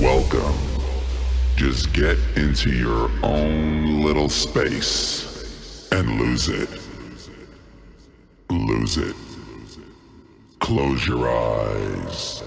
Welcome. Just get into your own little space and lose it. Lose it. Close your eyes.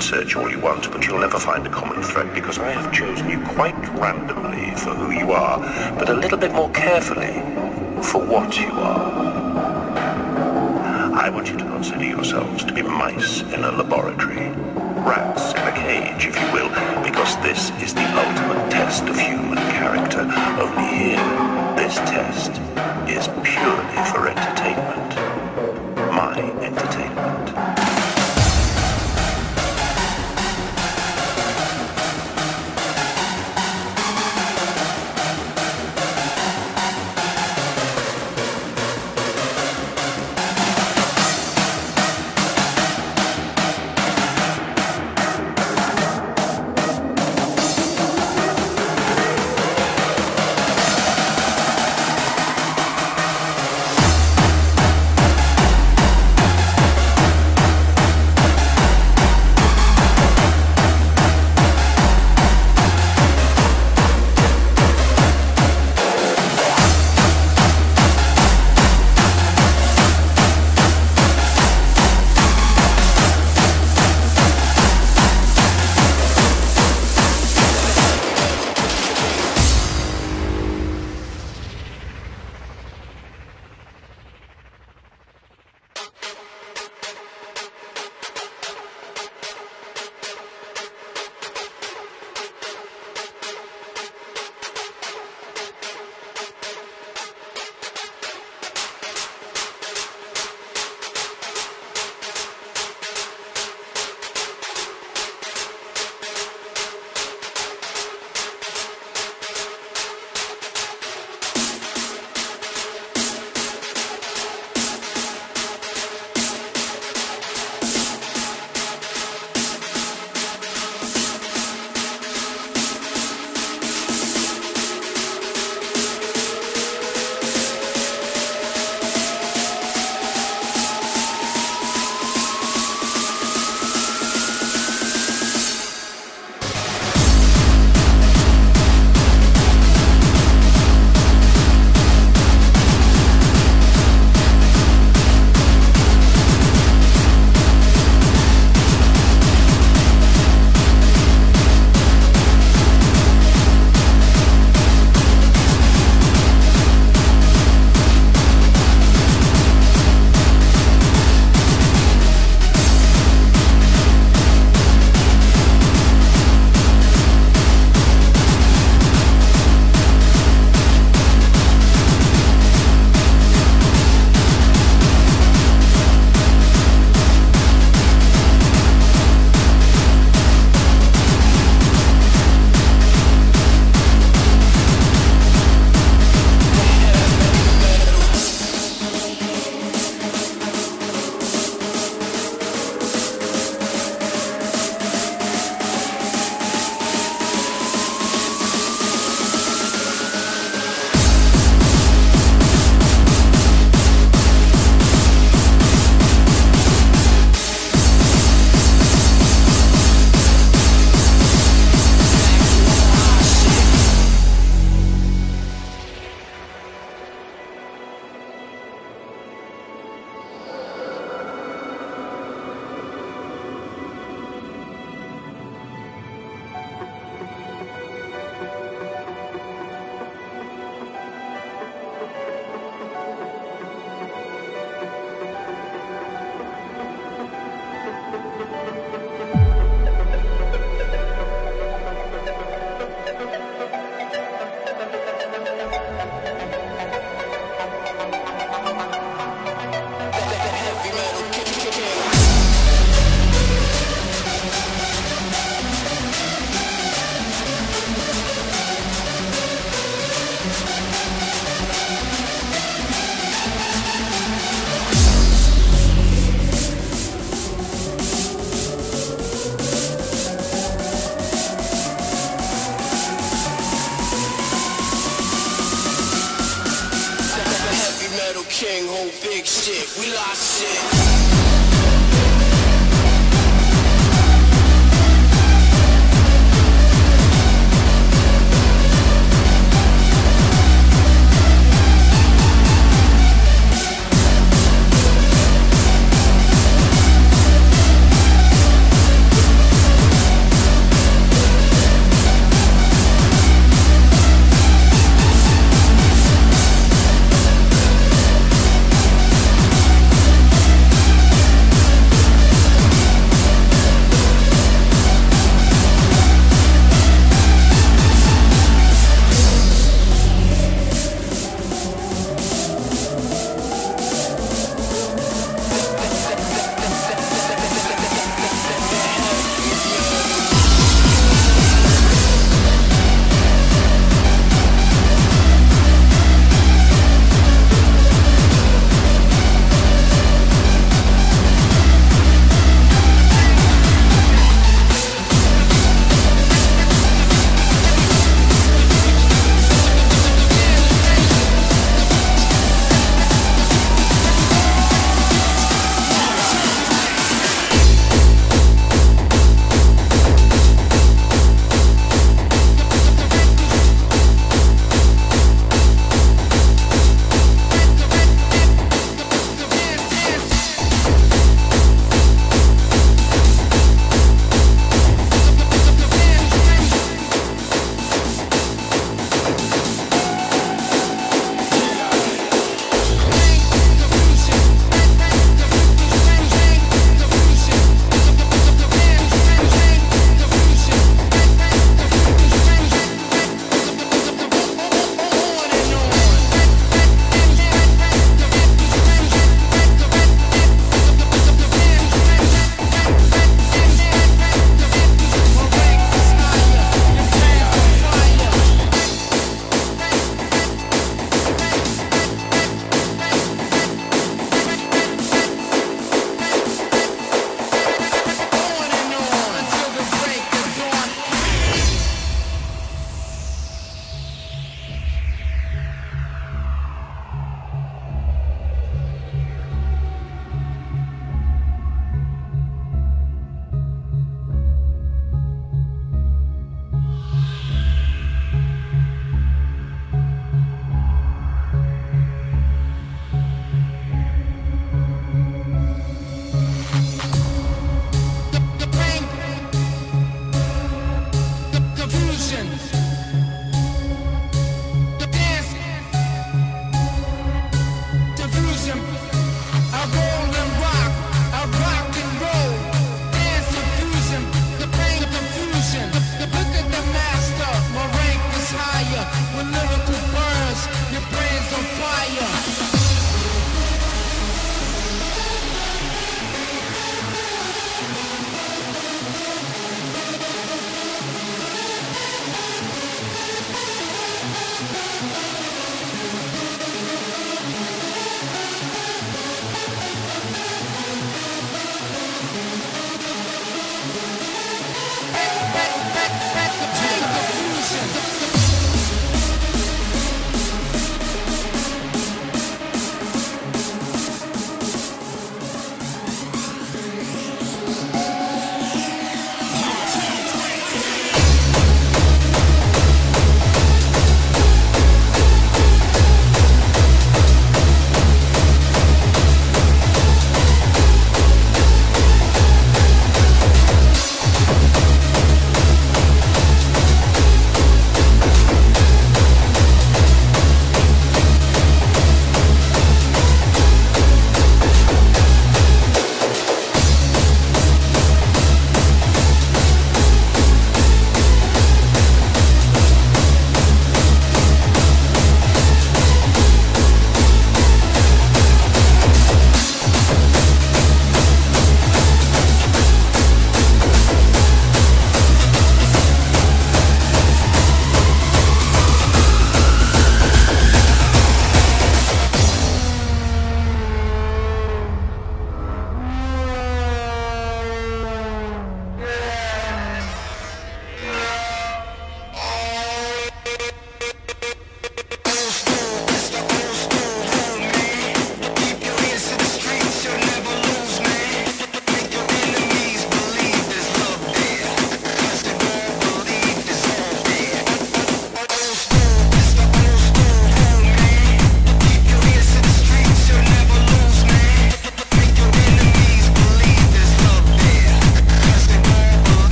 can search all you want, but you'll never find a common thread because I have chosen you quite randomly for who you are, but a little bit more carefully for what you are. I want you to consider yourselves to be mice in a laboratory, rats in a cage, if you will, because this is the ultimate test of human character. Only here, this test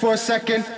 for a second.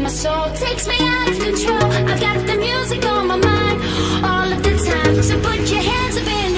my soul Takes me out of control. I've got the music on my mind All of the time. So put your hands up in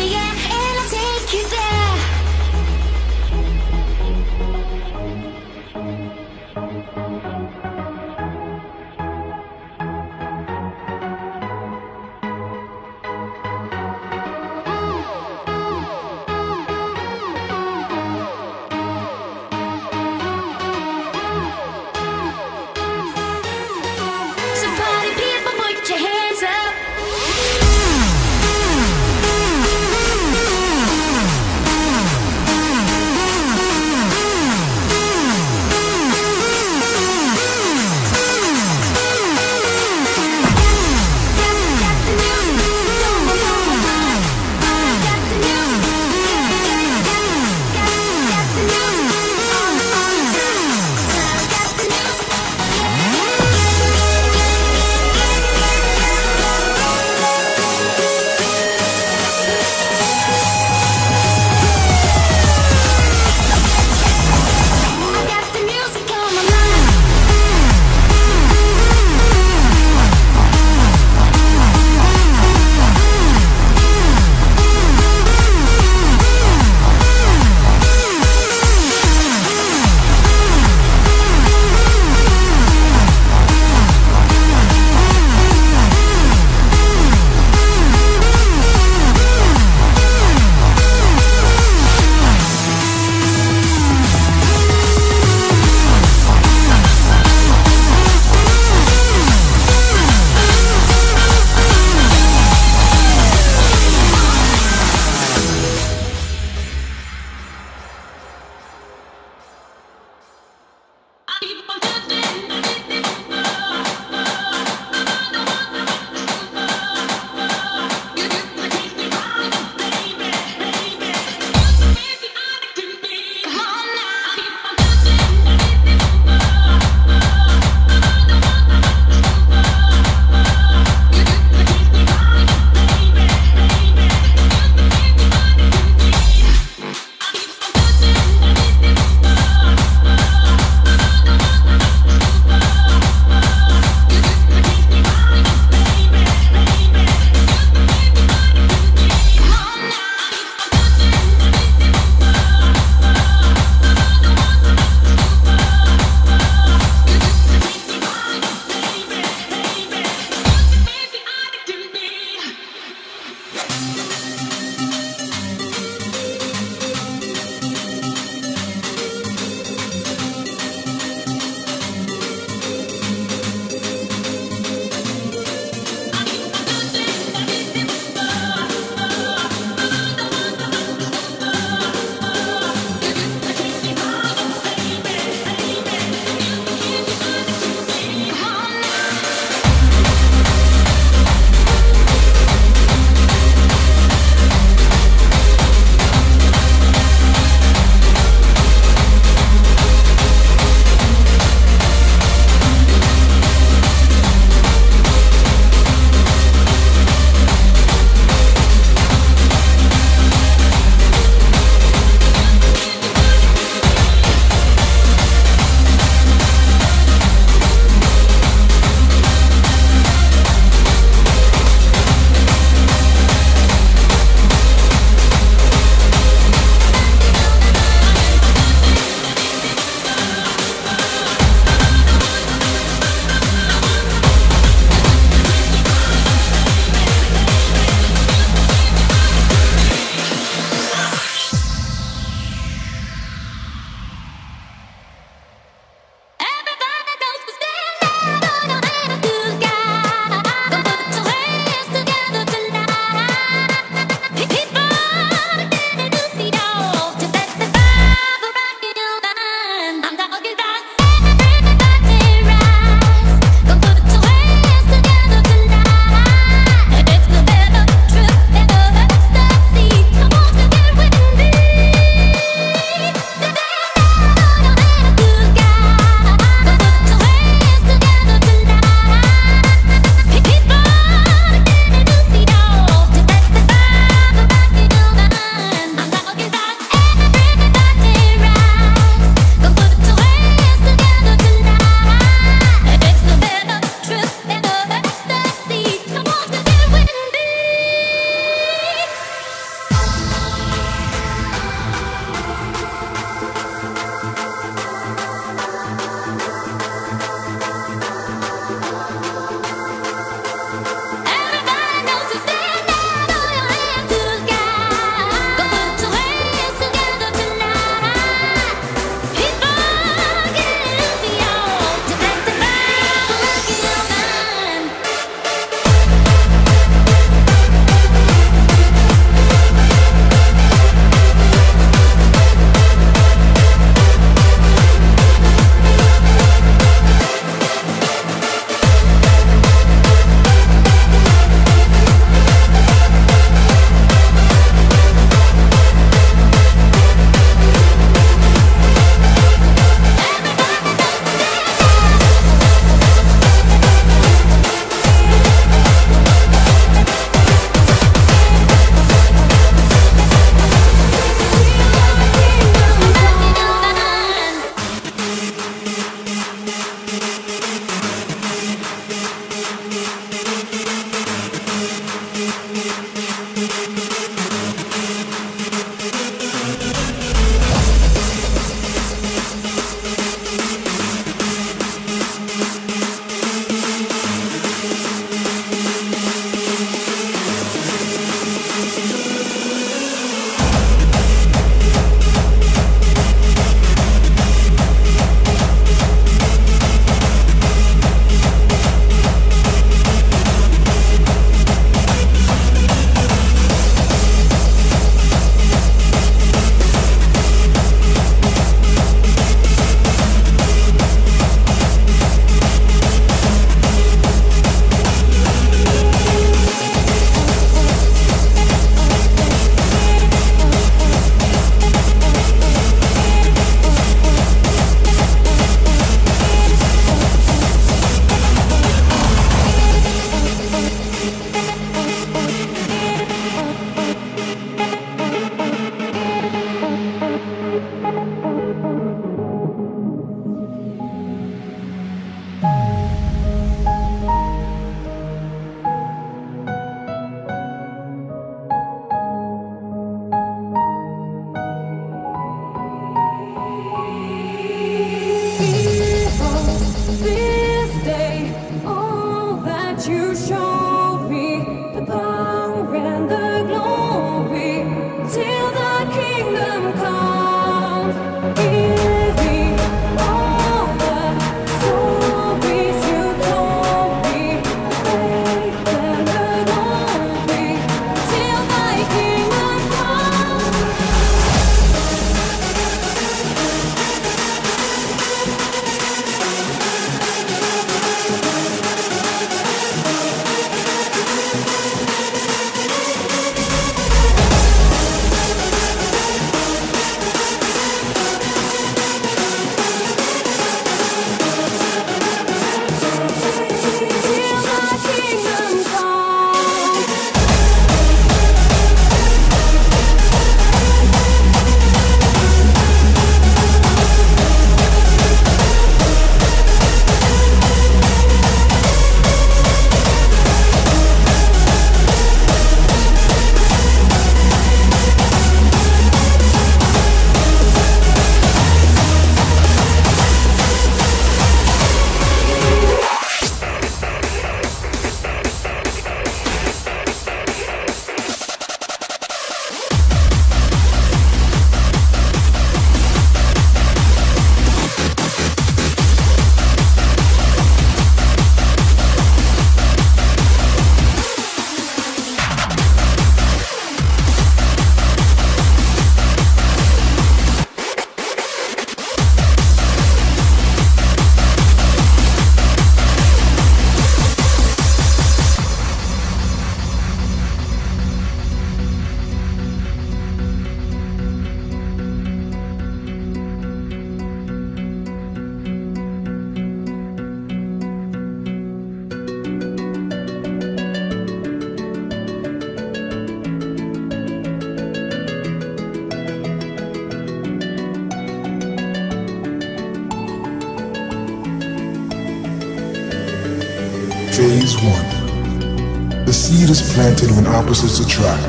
opposites attract.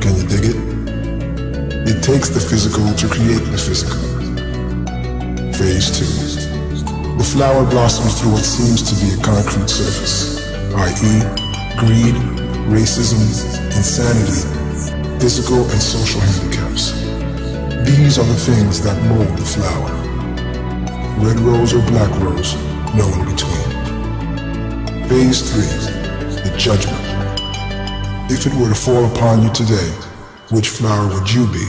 Can you dig it? It takes the physical to create the physical. Phase 2. The flower blossoms through what seems to be a concrete surface, i.e., greed, racism, insanity, physical and social handicaps. These are the things that mold the flower. Red rose or black rose, no in between. Phase 3. The Judgment. If it were to fall upon you today, which flower would you be?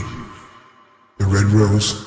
The red rose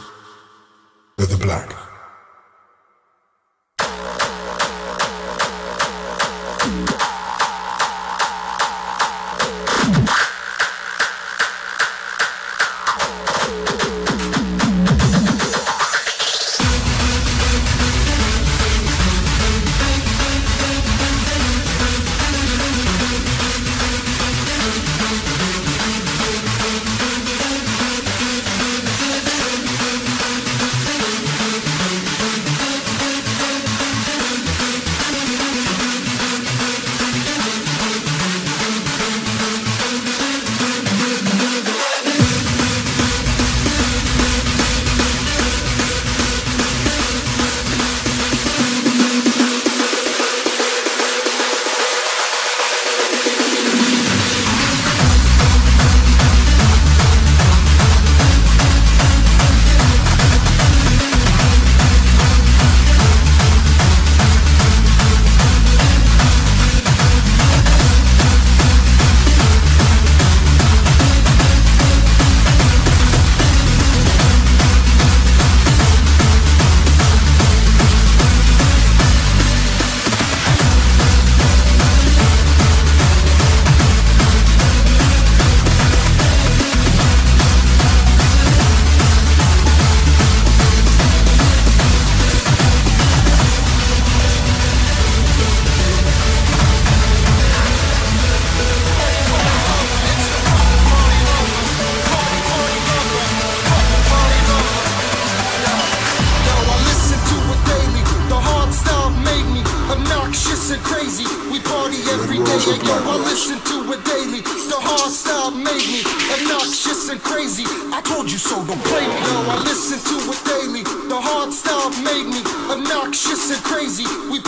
me. Yo, I listen to it daily. The hard style made me obnoxious and crazy. We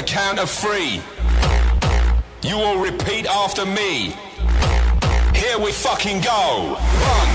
the count of three. You will repeat after me. Here we fucking go. One.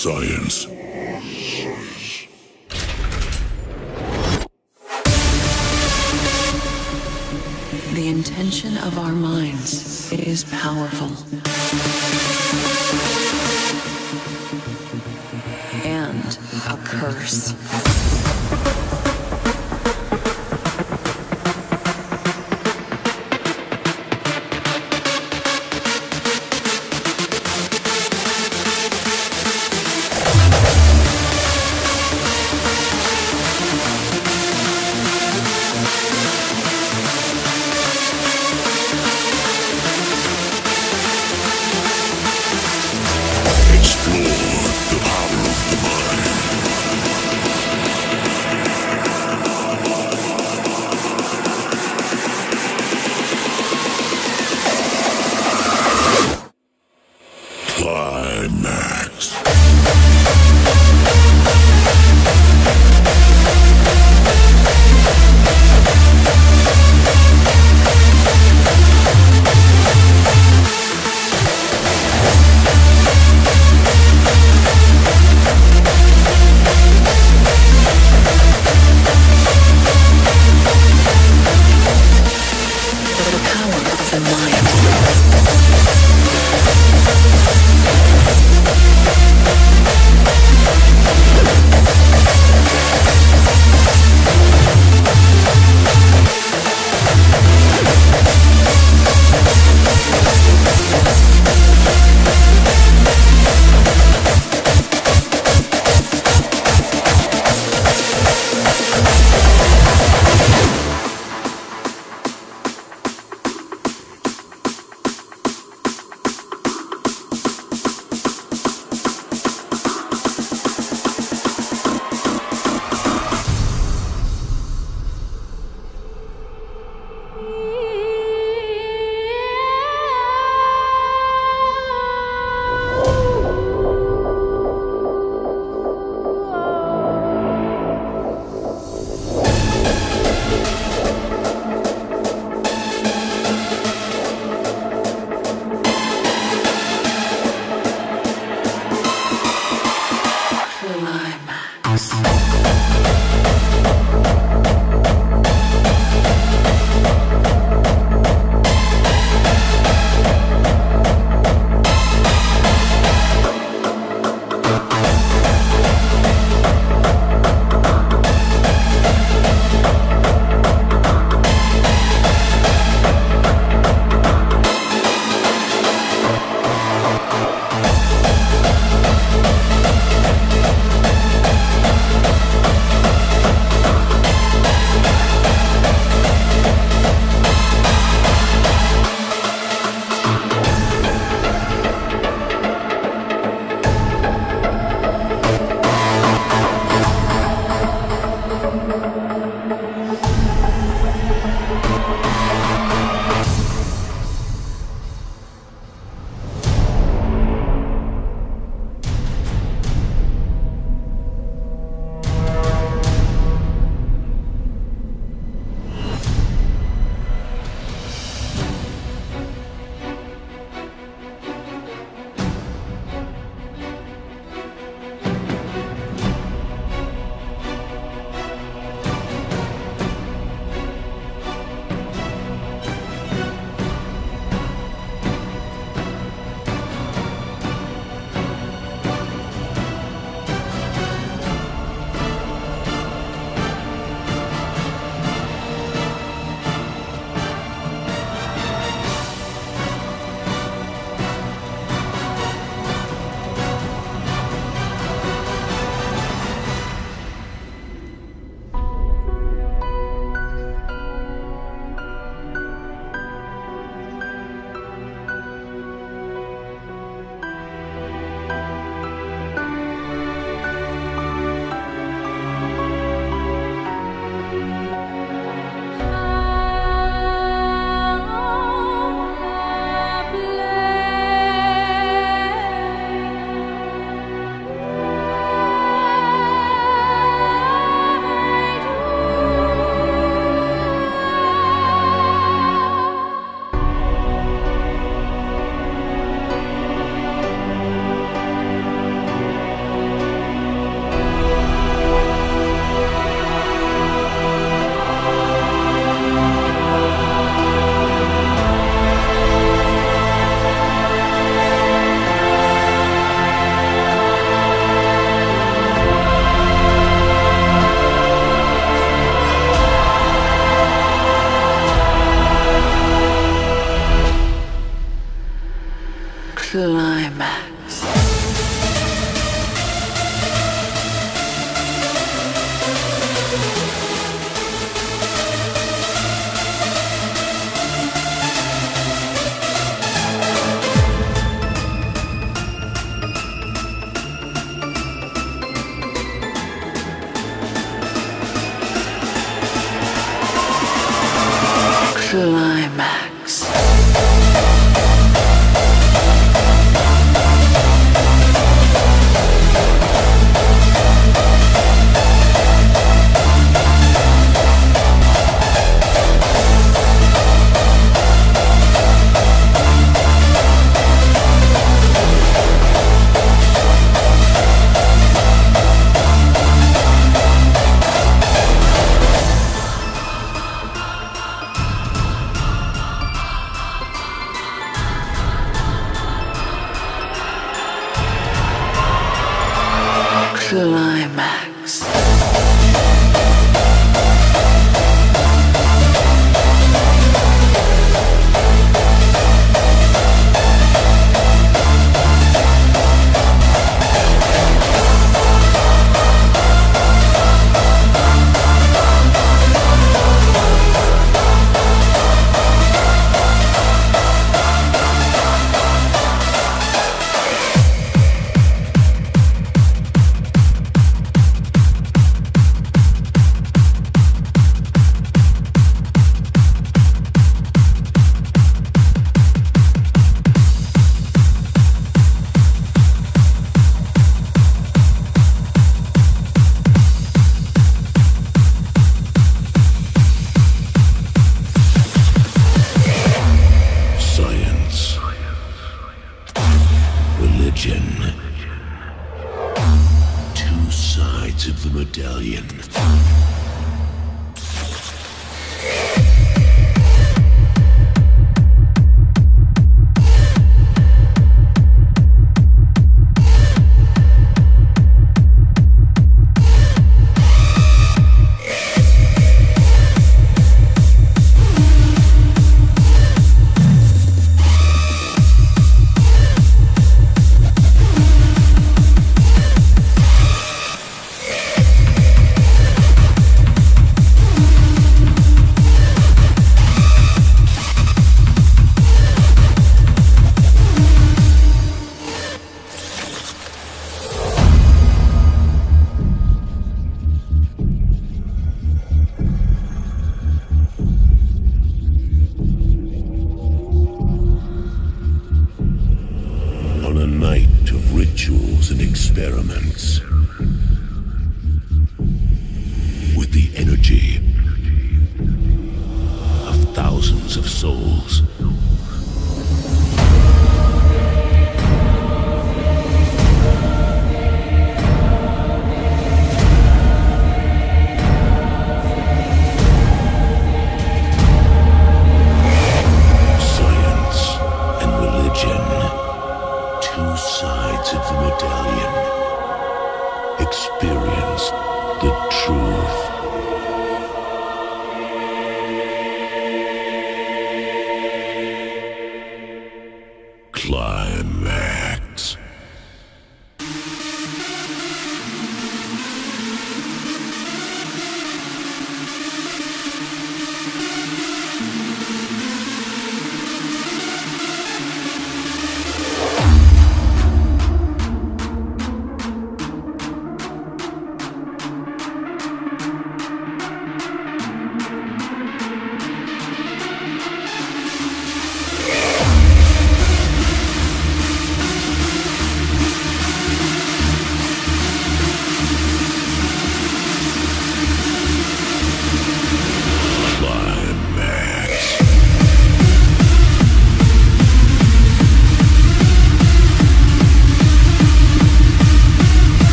Science.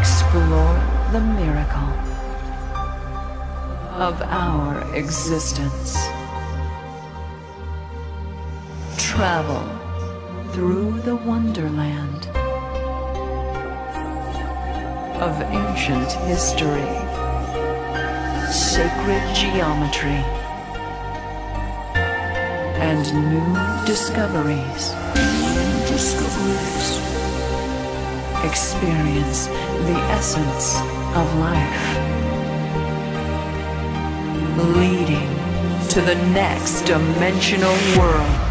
Explore the miracle of our existence. Travel through the wonderland of ancient history, sacred geometry, and new discoveries. New discoveries. Experience the essence of life, leading to the next dimensional world.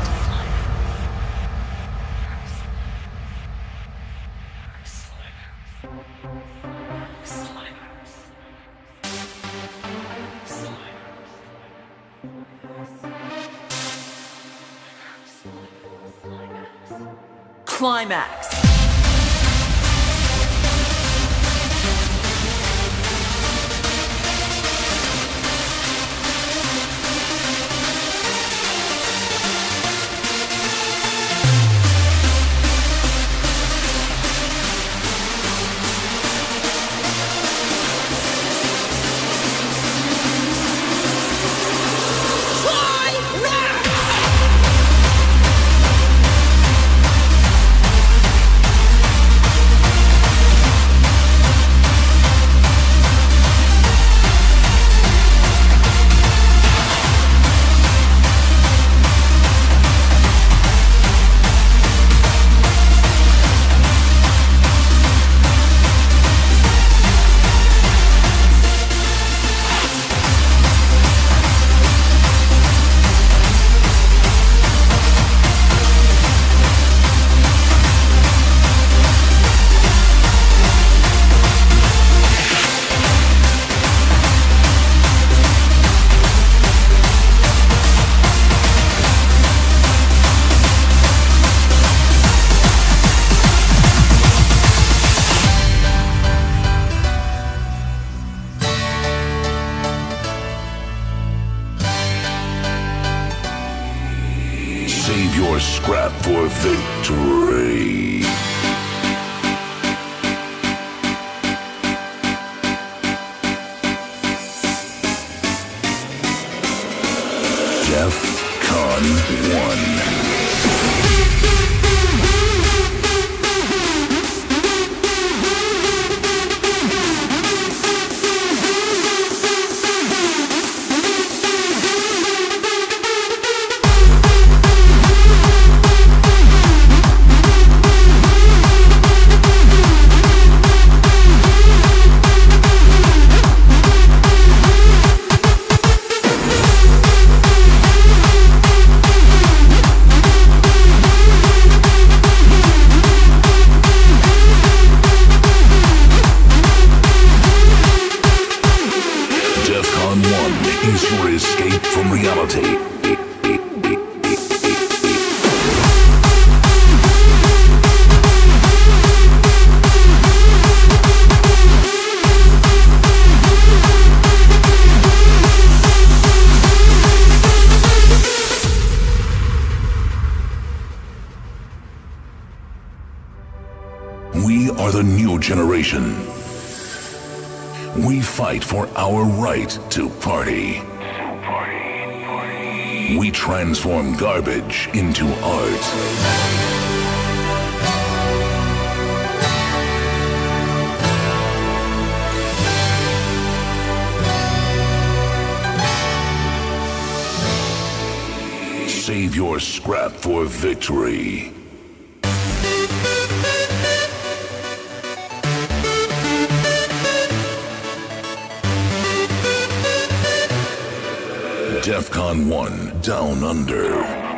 Save your scrap for victory. DEFCON 1 Down Under.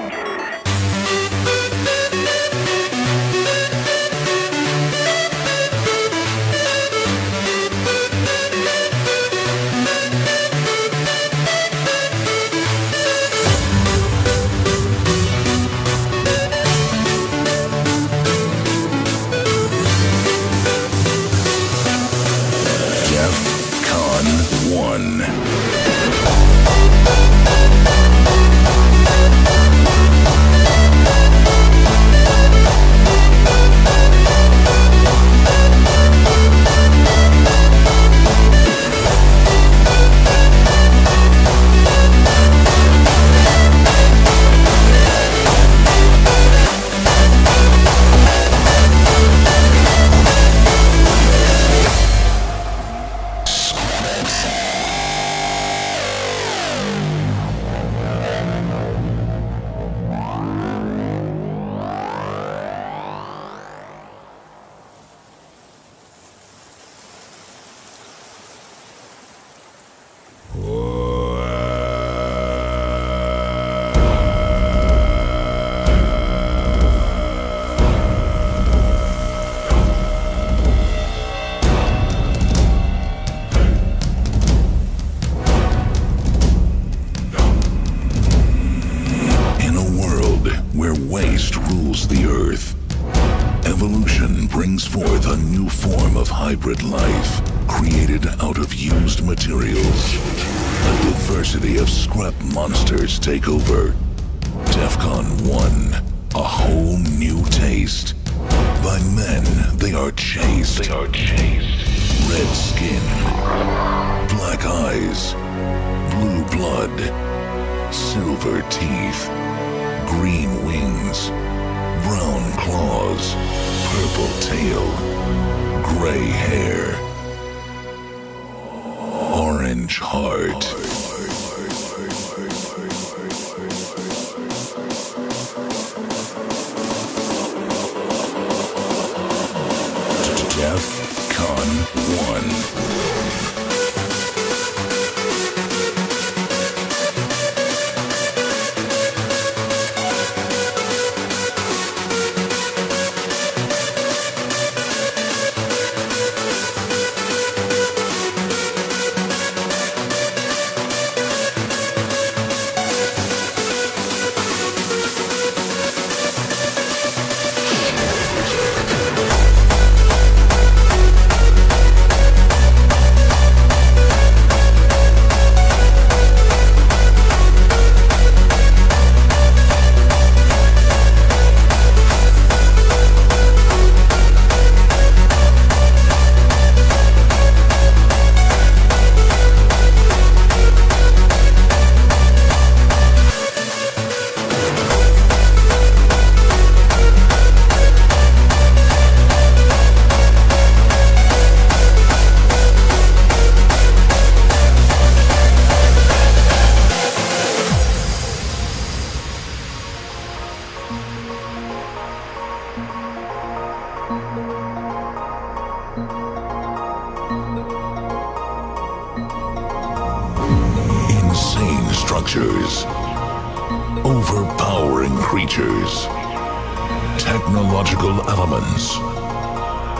Technological elements,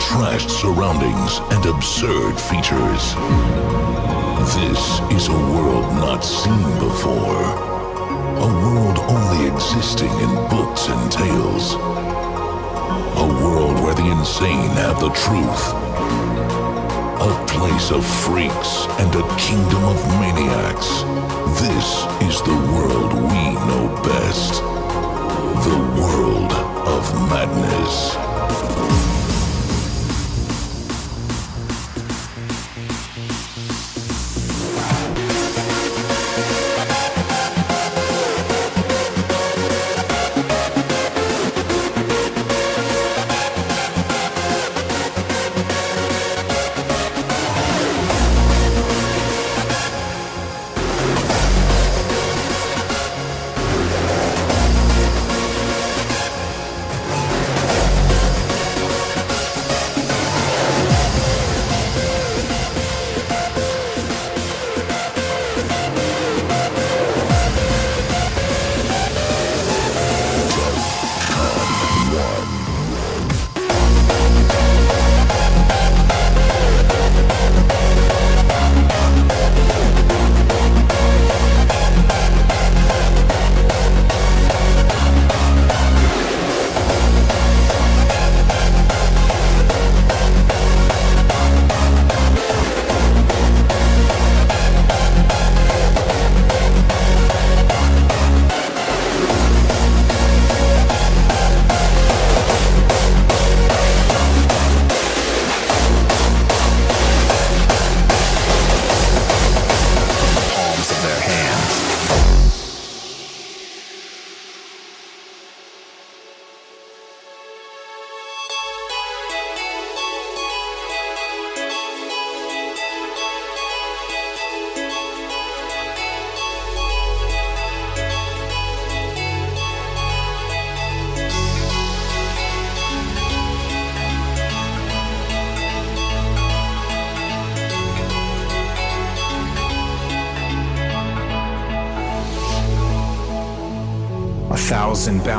trashed surroundings, and absurd features. This is a world not seen before. A world only existing in books and tales. A world where the insane have the truth. A place of freaks and a kingdom of maniacs. This is the world we know best. The world of madness.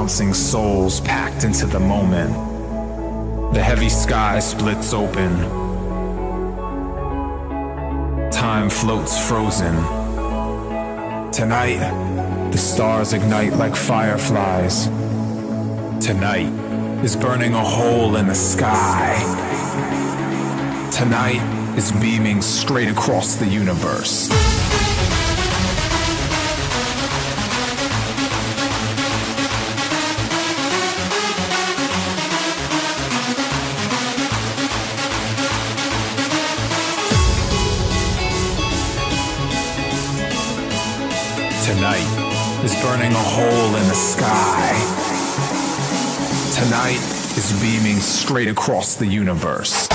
Bouncing souls packed into the moment. The heavy sky splits open. Time floats frozen. Tonight, the stars ignite like fireflies. Tonight is burning a hole in the sky. Tonight is beaming straight across the universe. Burning a hole in the sky. Tonight is beaming straight across the universe.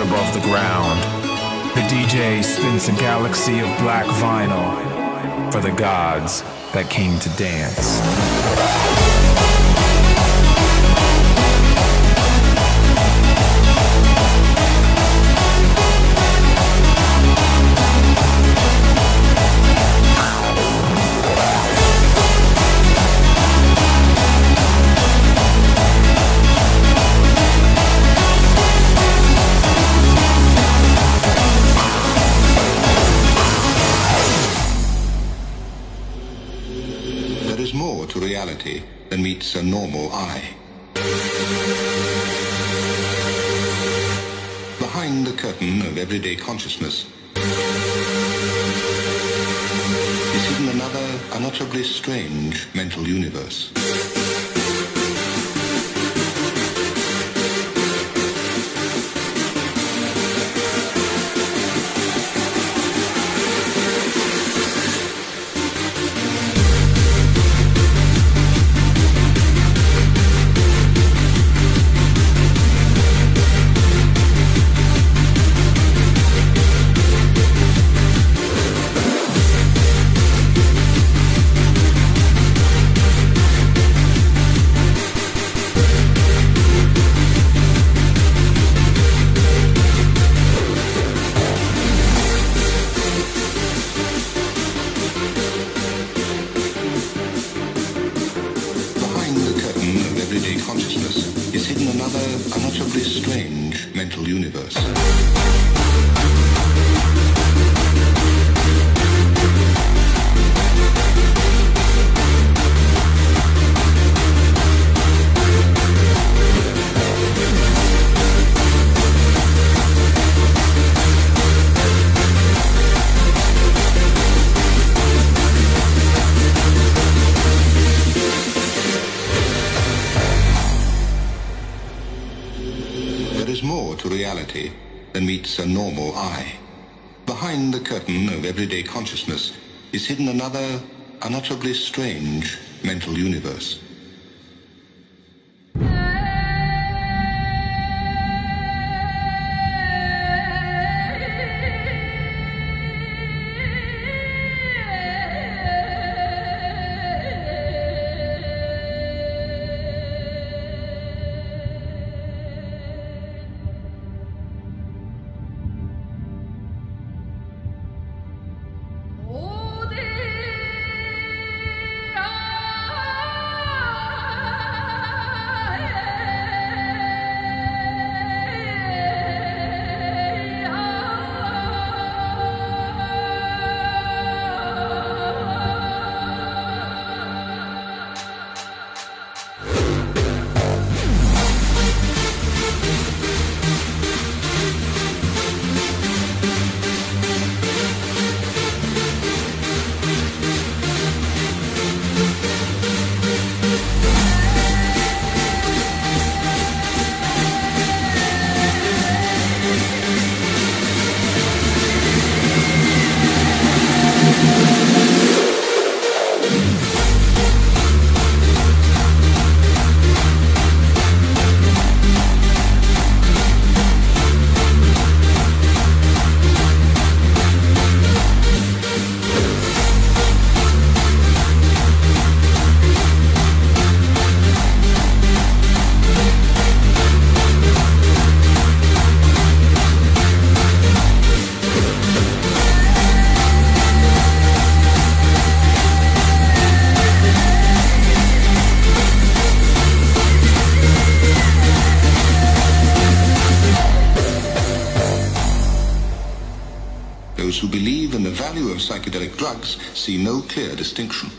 Above the ground. The DJ spins a galaxy of black vinyl for the gods that came to dance. Meets a normal eye. Behind the curtain of everyday consciousness is hidden another unutterably strange mental universe. Another unutterably strange mental universe. Psychedelic drugs see no clear distinction.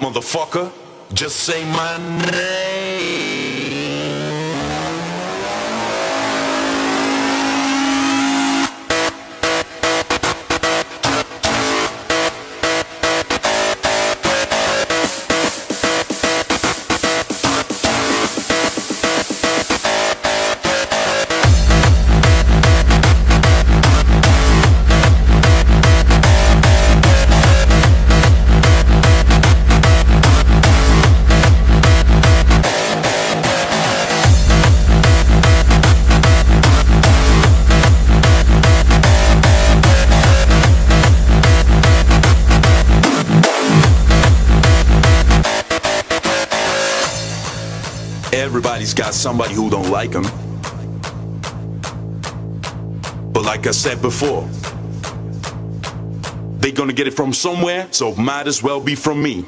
Want, motherfucker. Just say my name. Got somebody who don't like them. But like I said before, they gonna get it from somewhere, so might as well be from me.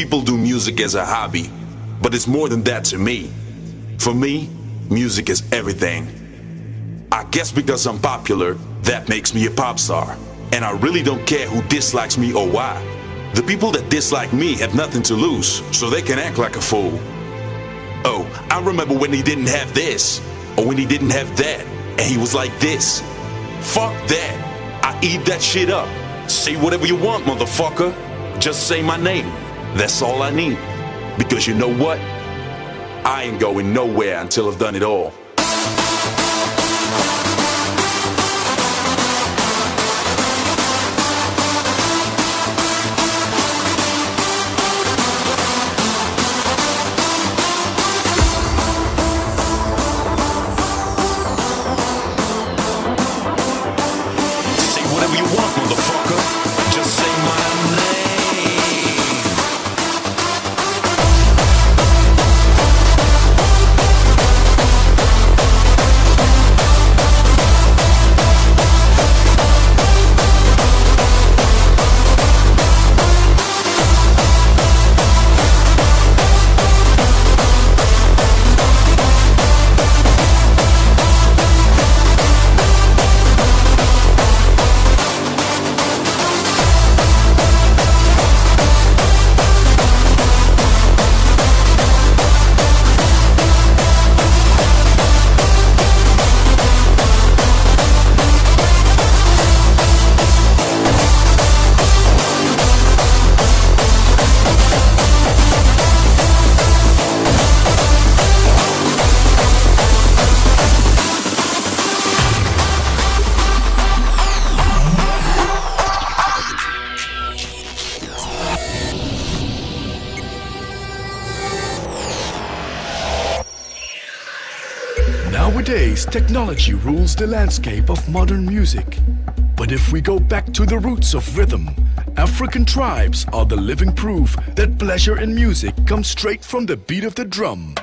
People do music as a hobby, but it's more than that to me. For me, music is everything. I guess because I'm popular, that makes me a pop star. And I really don't care who dislikes me or why. The people that dislike me have nothing to lose, so they can act like a fool. Oh, I remember when he didn't have this, or when he didn't have that, and he was like this. Fuck that. I eat that shit up. Say whatever you want, motherfucker. Just say my name. That's all I need. Because you know what? I ain't going nowhere until I've done it all. Technology rules the landscape of modern music. But if we go back to the roots of rhythm, African tribes are the living proof that pleasure in music comes straight from the beat of the drum.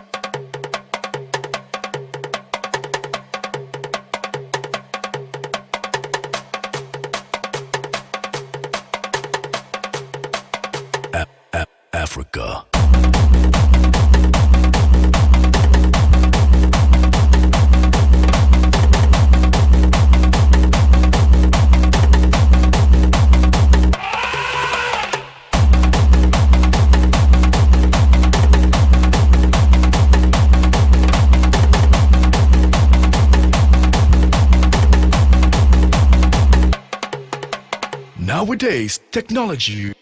Nowadays, technology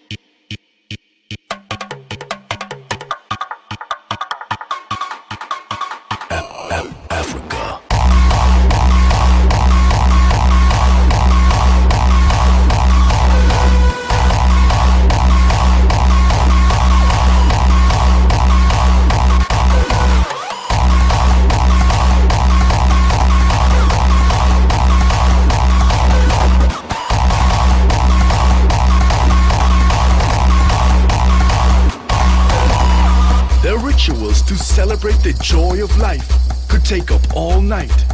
the joy of life could take up all night.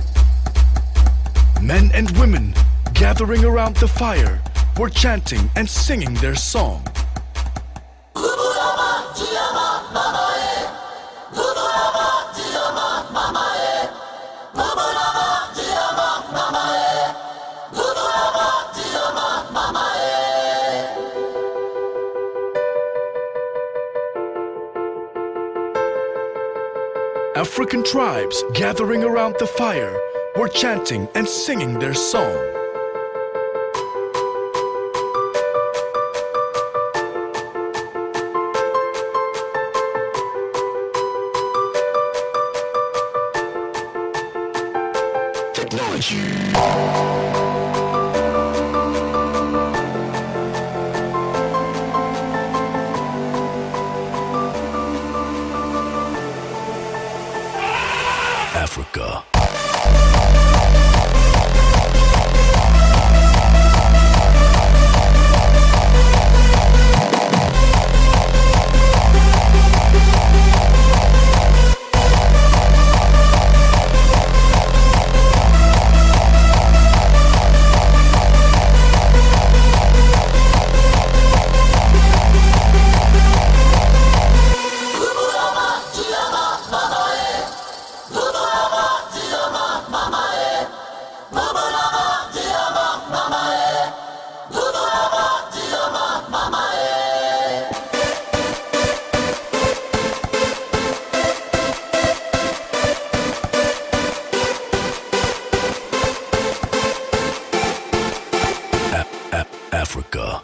Men and women gathering around the fire were chanting and singing their song. African tribes gathering around the fire were chanting and singing their song. Africa.